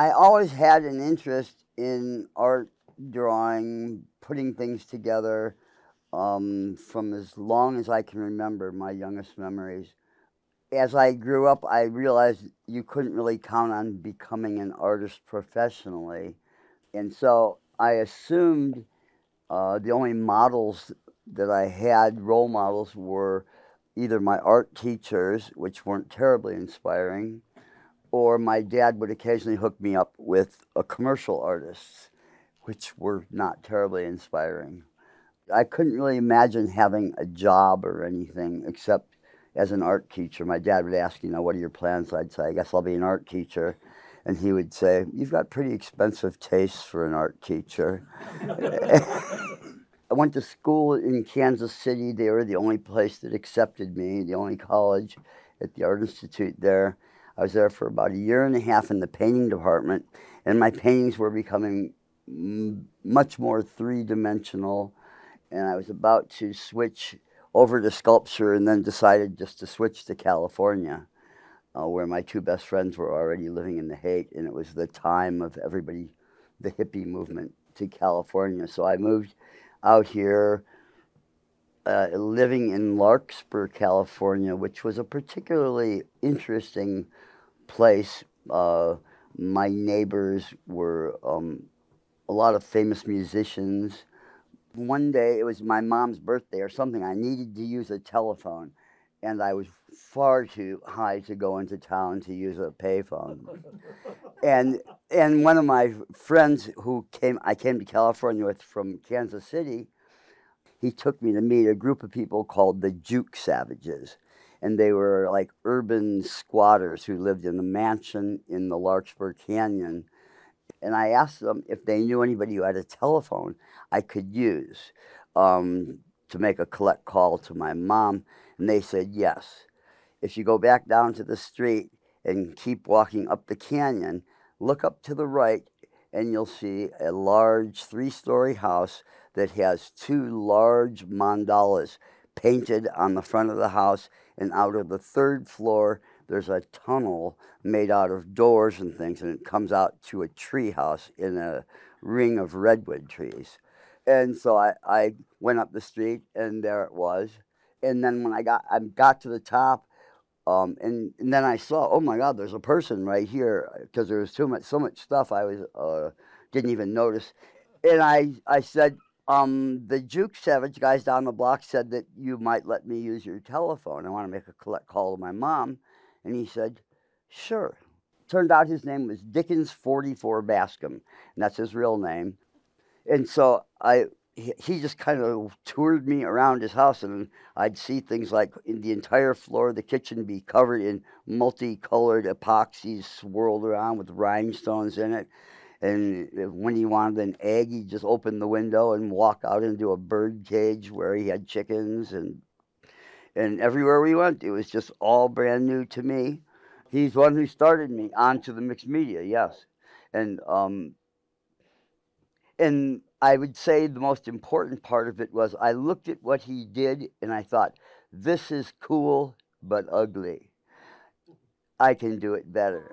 I always had an interest in art, drawing, putting things together um, from as long as I can remember, my youngest memories. As I grew up, I realized you couldn't really count on becoming an artist professionally. And so I assumed uh, the only models that I had, role models, were either my art teachers, which weren't terribly inspiring, or my dad would occasionally hook me up with a commercial artists, which were not terribly inspiring. I couldn't really imagine having a job or anything except as an art teacher. My dad would ask, you know, what are your plans? I'd say, I guess I'll be an art teacher. And he would say, You've got pretty expensive tastes for an art teacher. I went to school in Kansas City. They were the only place that accepted me, the only college at the Art Institute there. I was there for about a year and a half in the painting department, and my paintings were becoming much more three dimensional. And I was about to switch over to sculpture and then decided just to switch to California, uh, where my two best friends were already living in the Haight, and it was the time of everybody, the hippie movement to California. So I moved out here uh, living in Larkspur, California, which was a particularly interesting place. Uh, my neighbors were um, a lot of famous musicians. One day, it was my mom's birthday or something. I needed to use a telephone, and I was far too high to go into town to use a payphone. and and one of my friends who came, I came to California with from Kansas City. He took me to meet a group of people called the Juke Savages and they were like urban squatters who lived in a mansion in the Larkspur Canyon. And I asked them if they knew anybody who had a telephone I could use um, to make a collect call to my mom, and they said yes. If you go back down to the street and keep walking up the canyon, look up to the right, and you'll see a large three story house that has two large mandalas painted on the front of the house and out of the third floor there's a tunnel made out of doors and things and it comes out to a tree house in a ring of redwood trees. And so I, I went up the street and there it was. And then when i got i got to the top um, and, and then i saw oh my god there's a person right here because there was too much so much stuff i was uh, didn't even notice. And i i said um, the Juke Savage guys down the block said that you might let me use your telephone. I want to make a collect call to my mom. And he said, sure. Turned out his name was Dickens 44 Bascom, and that's his real name. And so I, he just kind of toured me around his house, and I'd see things like the entire floor of the kitchen be covered in multicolored epoxies swirled around with rhinestones in it. And when he wanted an egg, he'd just open the window and walk out into a bird cage where he had chickens. And, and everywhere we went, it was just all brand new to me. He's one who started me onto the mixed media, yes. And, um, and I would say the most important part of it was I looked at what he did and I thought, this is cool but ugly. I can do it better.